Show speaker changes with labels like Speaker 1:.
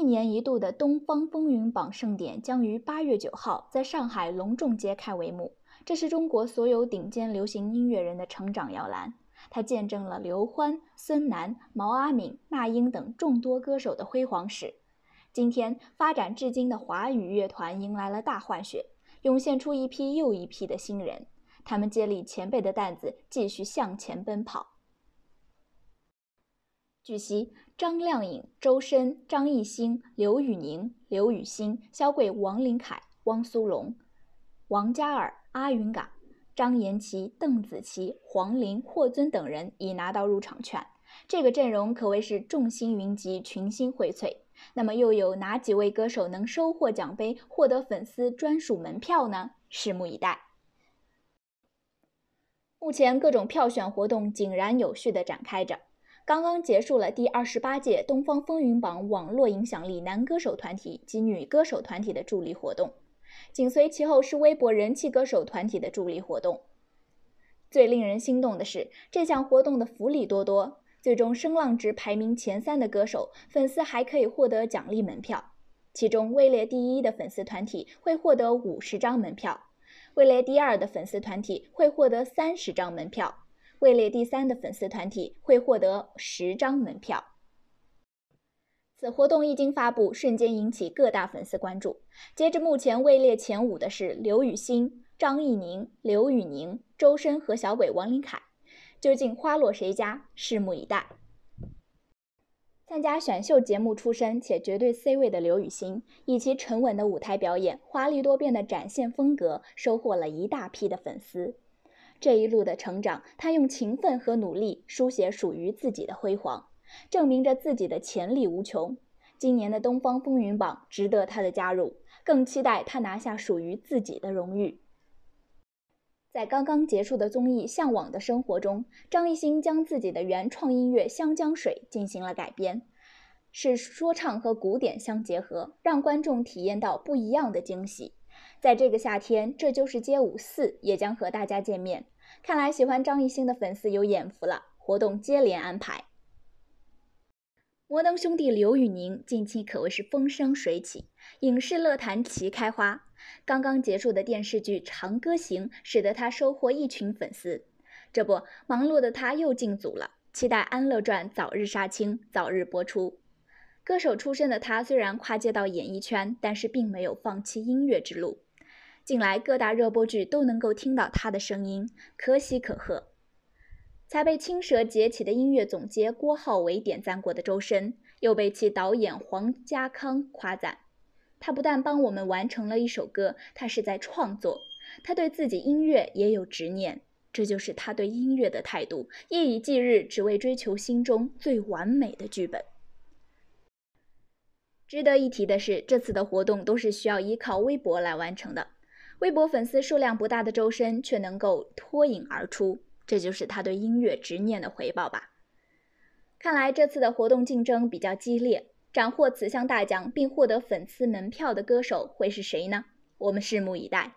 Speaker 1: 一年一度的东方风云榜盛典将于八月九号在上海隆重揭开帷幕。这是中国所有顶尖流行音乐人的成长摇篮，它见证了刘欢、孙楠、毛阿敏、那英等众多歌手的辉煌史。今天，发展至今的华语乐团迎来了大换血，涌现出一批又一批的新人，他们接力前辈的担子，继续向前奔跑。据悉，张靓颖、周深、张艺兴、刘宇宁、刘雨昕、肖桂、王琳凯、汪苏泷、王嘉尔。阿云嘎、张颜齐、邓紫棋、黄龄、霍尊等人已拿到入场券，这个阵容可谓是众星云集、群星荟萃。那么，又有哪几位歌手能收获奖杯、获得粉丝专属门票呢？拭目以待。目前，各种票选活动井然有序地展开着。刚刚结束了第二十八届东方风云榜网络影响力男歌手团体及女歌手团体的助力活动。紧随其后是微博人气歌手团体的助力活动。最令人心动的是，这项活动的福利多多，最终声浪值排名前三的歌手，粉丝还可以获得奖励门票。其中位列第一的粉丝团体会获得五十张门票，位列第二的粉丝团体会获得三十张门票，位列第三的粉丝团体会获得十张门票。此活动一经发布，瞬间引起各大粉丝关注。截至目前，位列前五的是刘雨昕、张怡宁、刘宇宁、周深和小鬼王琳凯。究竟花落谁家？拭目以待。参加选秀节目出身且绝对 C 位的刘雨昕，以其沉稳的舞台表演、华丽多变的展现风格，收获了一大批的粉丝。这一路的成长，他用勤奋和努力书写属于自己的辉煌。证明着自己的潜力无穷。今年的东方风云榜值得他的加入，更期待他拿下属于自己的荣誉。在刚刚结束的综艺《向往的生活》中，张艺兴将自己的原创音乐《湘江水》进行了改编，是说唱和古典相结合，让观众体验到不一样的惊喜。在这个夏天，这就是街舞四也将和大家见面。看来喜欢张艺兴的粉丝有眼福了，活动接连安排。摩登兄弟刘宇宁近期可谓是风生水起，影视乐坛齐开花。刚刚结束的电视剧《长歌行》使得他收获一群粉丝。这不，忙碌的他又进组了，期待《安乐传》早日杀青，早日播出。歌手出身的他虽然跨界到演艺圈，但是并没有放弃音乐之路。近来各大热播剧都能够听到他的声音，可喜可贺。才被青蛇劫起的音乐总监郭浩伟点赞过的周深，又被其导演黄家康夸赞。他不但帮我们完成了一首歌，他是在创作。他对自己音乐也有执念，这就是他对音乐的态度，夜以继日，只为追求心中最完美的剧本。值得一提的是，这次的活动都是需要依靠微博来完成的。微博粉丝数量不大的周深，却能够脱颖而出。这就是他对音乐执念的回报吧。看来这次的活动竞争比较激烈，斩获此项大奖并获得粉丝门票的歌手会是谁呢？我们拭目以待。